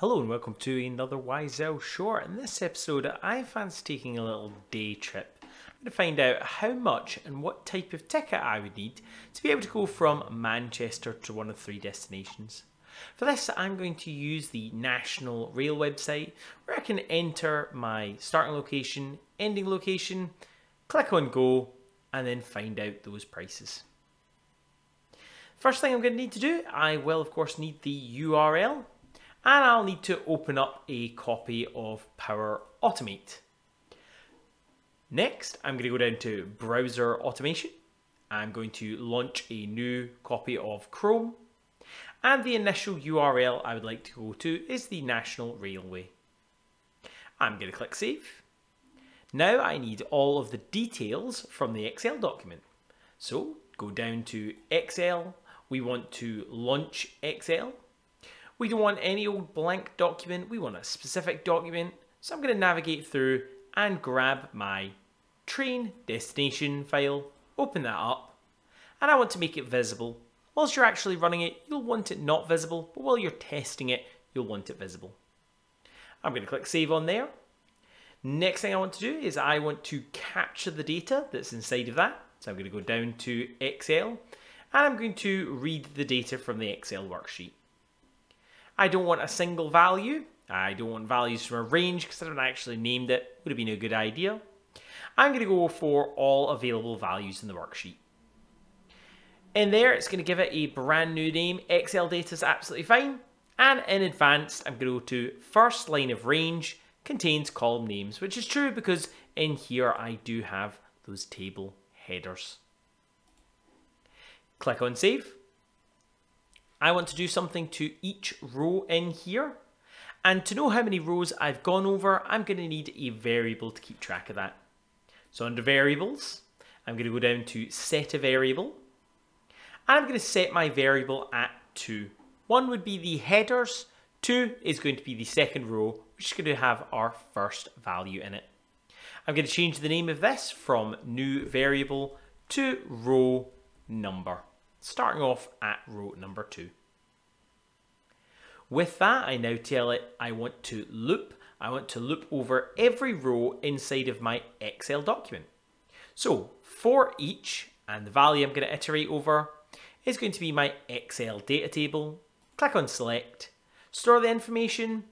Hello and welcome to another Wise Owl Short. In this episode, I fancy taking a little day trip. I'm going to find out how much and what type of ticket I would need to be able to go from Manchester to one of three destinations. For this, I'm going to use the National Rail website where I can enter my starting location, ending location, click on go, and then find out those prices. First thing I'm going to need to do, I will of course need the URL and I'll need to open up a copy of Power Automate. Next, I'm going to go down to Browser Automation. I'm going to launch a new copy of Chrome. And the initial URL I would like to go to is the National Railway. I'm going to click Save. Now I need all of the details from the Excel document. So go down to Excel. We want to launch Excel. We don't want any old blank document, we want a specific document. So I'm going to navigate through and grab my train destination file, open that up, and I want to make it visible. Whilst you're actually running it, you'll want it not visible, but while you're testing it, you'll want it visible. I'm going to click save on there. Next thing I want to do is I want to capture the data that's inside of that. So I'm going to go down to Excel and I'm going to read the data from the Excel worksheet. I don't want a single value. I don't want values from a range because I haven't actually named it. Would have been a good idea. I'm going to go for all available values in the worksheet. In there, it's going to give it a brand new name. Excel data is absolutely fine. And in advanced, I'm going to go to first line of range contains column names, which is true because in here I do have those table headers. Click on save. I want to do something to each row in here. And to know how many rows I've gone over, I'm going to need a variable to keep track of that. So under variables, I'm going to go down to set a variable. And I'm going to set my variable at 2. One would be the headers, 2 is going to be the second row, which is going to have our first value in it. I'm going to change the name of this from new variable to row number starting off at row number two. With that, I now tell it I want to loop. I want to loop over every row inside of my Excel document. So for each, and the value I'm going to iterate over is going to be my Excel data table. Click on select, store the information.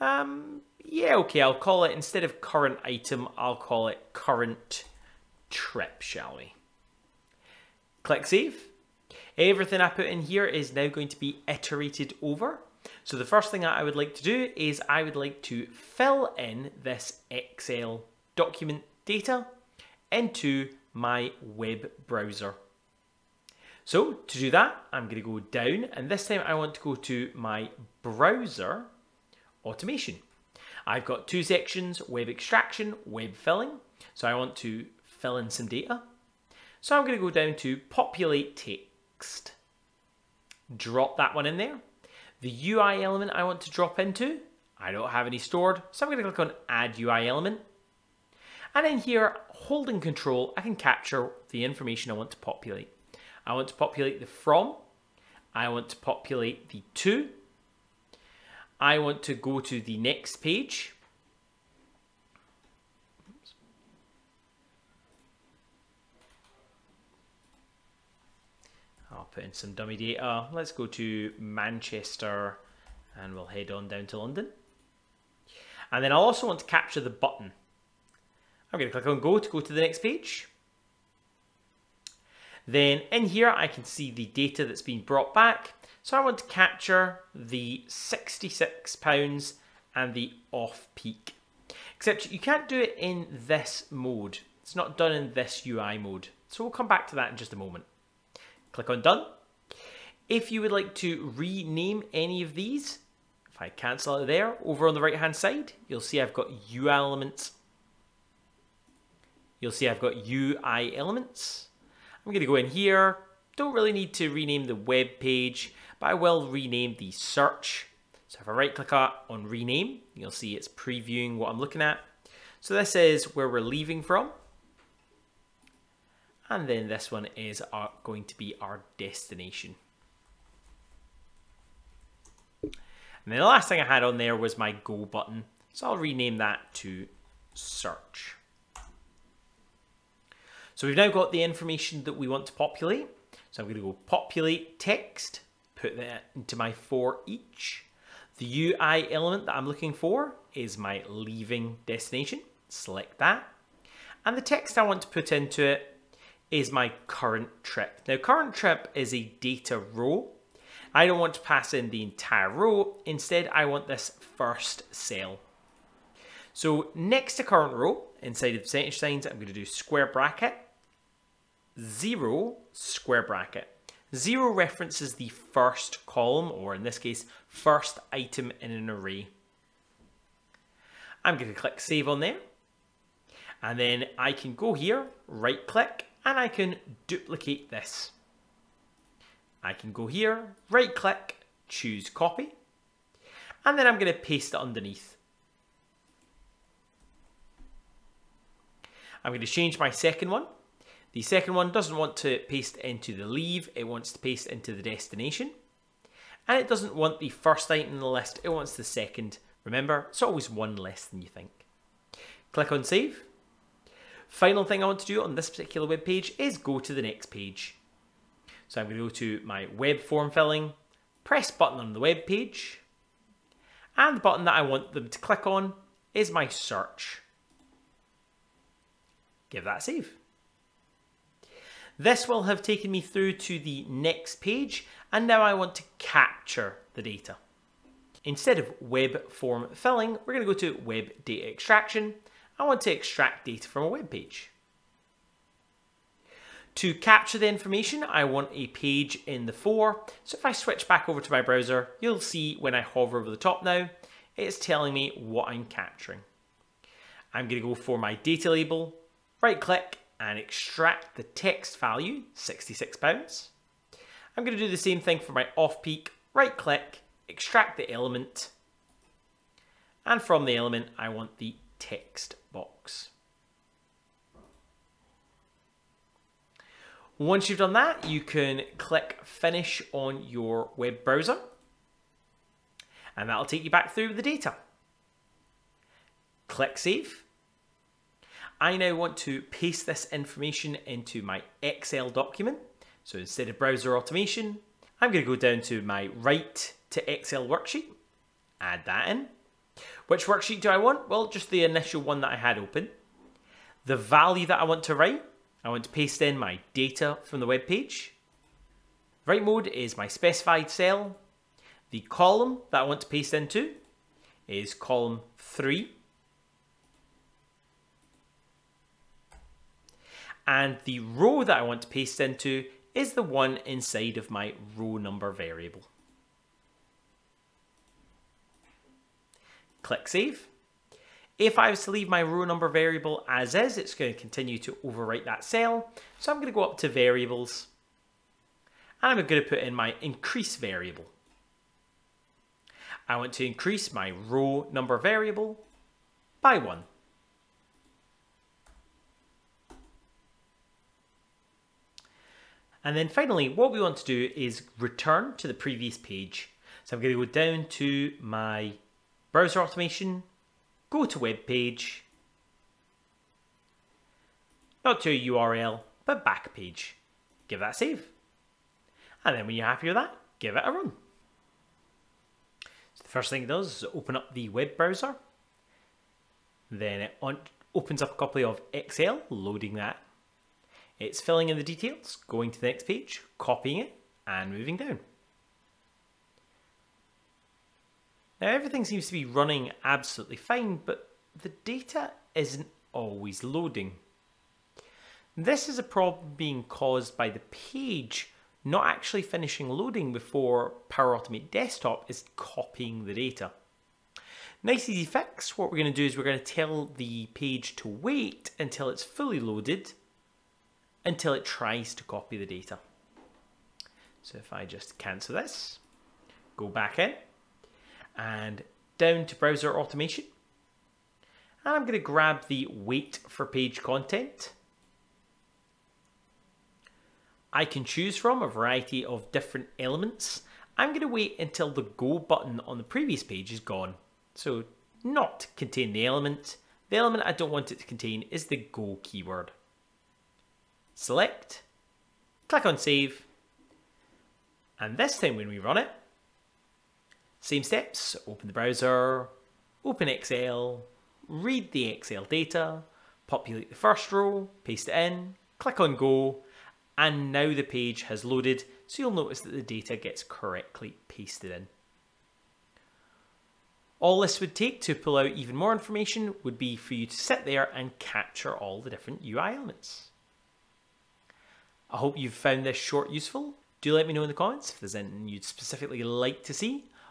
Um, yeah, okay, I'll call it, instead of current item, I'll call it current trip, shall we? Click save. Everything I put in here is now going to be iterated over. So the first thing I would like to do is I would like to fill in this Excel document data into my web browser. So to do that, I'm going to go down and this time I want to go to my browser automation. I've got two sections, web extraction, web filling. So I want to fill in some data. So I'm going to go down to populate Drop that one in there. The UI element I want to drop into, I don't have any stored, so I'm going to click on Add UI Element. And in here, holding Control, I can capture the information I want to populate. I want to populate the from, I want to populate the to, I want to go to the next page, I'll put in some dummy data. Let's go to Manchester and we'll head on down to London. And then I also want to capture the button. I'm going to click on go to go to the next page. Then in here I can see the data that's been brought back. So I want to capture the £66 and the off-peak. Except you can't do it in this mode. It's not done in this UI mode. So we'll come back to that in just a moment. Click on done. If you would like to rename any of these, if I cancel it there, over on the right hand side, you'll see I've got U elements. You'll see I've got UI elements. I'm going to go in here. Don't really need to rename the web page, but I will rename the search. So if I right click on rename, you'll see it's previewing what I'm looking at. So this is where we're leaving from. And then this one is our, going to be our destination. And then the last thing I had on there was my go button. So I'll rename that to search. So we've now got the information that we want to populate. So I'm going to go populate text, put that into my for each. The UI element that I'm looking for is my leaving destination. Select that. And the text I want to put into it is my current trip. Now current trip is a data row. I don't want to pass in the entire row. Instead, I want this first cell. So next to current row, inside of percentage signs, I'm going to do square bracket, zero, square bracket. Zero references the first column, or in this case, first item in an array. I'm going to click save on there. And then I can go here, right click, and I can duplicate this. I can go here, right click, choose copy, and then I'm going to paste it underneath. I'm going to change my second one. The second one doesn't want to paste into the leave, it wants to paste into the destination. And it doesn't want the first item in the list, it wants the second. Remember, it's always one less than you think. Click on save. Final thing I want to do on this particular web page is go to the next page. So I'm going to go to my web form filling, press button on the web page, and the button that I want them to click on is my search. Give that a save. This will have taken me through to the next page and now I want to capture the data. Instead of web form filling, we're going to go to web data extraction. I want to extract data from a web page. To capture the information, I want a page in the for. So if I switch back over to my browser, you'll see when I hover over the top now, it's telling me what I'm capturing. I'm going to go for my data label, right click and extract the text value, £66. I'm going to do the same thing for my off-peak, right click, extract the element, and from the element I want the text box. Once you've done that, you can click finish on your web browser and that'll take you back through the data. Click save I now want to paste this information into my Excel document. So instead of browser automation, I'm going to go down to my write to Excel worksheet, add that in. Which worksheet do I want? Well, just the initial one that I had open. The value that I want to write, I want to paste in my data from the web page. Write mode is my specified cell. The column that I want to paste into is column 3. and the row that I want to paste into is the one inside of my row number variable. Click Save. If I was to leave my row number variable as is, it's going to continue to overwrite that cell. So I'm going to go up to Variables, and I'm going to put in my Increase variable. I want to increase my row number variable by 1. And then finally, what we want to do is return to the previous page. So I'm going to go down to my browser automation, go to web page, not to a URL, but back page. Give that a save. And then when you're happy with that, give it a run. So the first thing it does is open up the web browser. Then it opens up a copy of Excel, loading that it's filling in the details, going to the next page, copying it, and moving down. Now everything seems to be running absolutely fine, but the data isn't always loading. This is a problem being caused by the page not actually finishing loading before Power Automate Desktop is copying the data. Nice easy fix, what we're going to do is we're going to tell the page to wait until it's fully loaded until it tries to copy the data. So if I just cancel this, go back in and down to browser automation. And I'm going to grab the wait for page content. I can choose from a variety of different elements. I'm going to wait until the Go button on the previous page is gone. So not contain the element. The element I don't want it to contain is the Go keyword. Select, click on Save, and this time when we run it, same steps, open the browser, open Excel, read the Excel data, populate the first row, paste it in, click on Go, and now the page has loaded, so you'll notice that the data gets correctly pasted in. All this would take to pull out even more information would be for you to sit there and capture all the different UI elements. I hope you've found this short useful. Do let me know in the comments if there's anything you'd specifically like to see.